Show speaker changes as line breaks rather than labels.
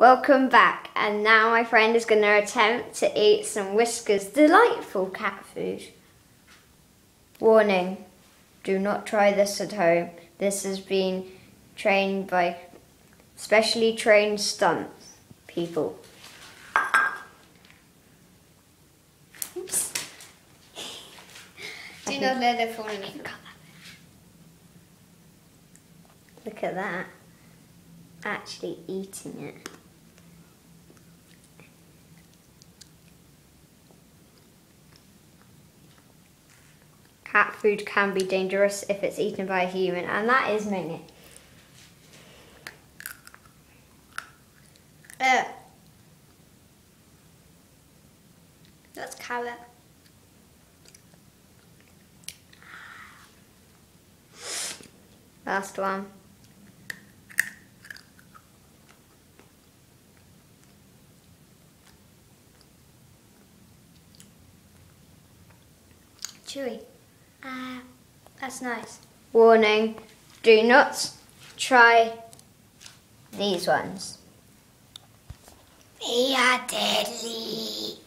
Welcome back, and now my friend is going to attempt to eat some Whiskas delightful cat food. Warning, do not try this at home. This has been trained by specially trained stunt people.
Oops. Do not let it fall cup.
Look at that. Actually eating it. Cat food can be dangerous if it's eaten by a human, and that is Minnie.
Uh, that's carrot.
Last one.
Chewy. Ah, that's nice.
Warning, do not try these ones.
They are deadly.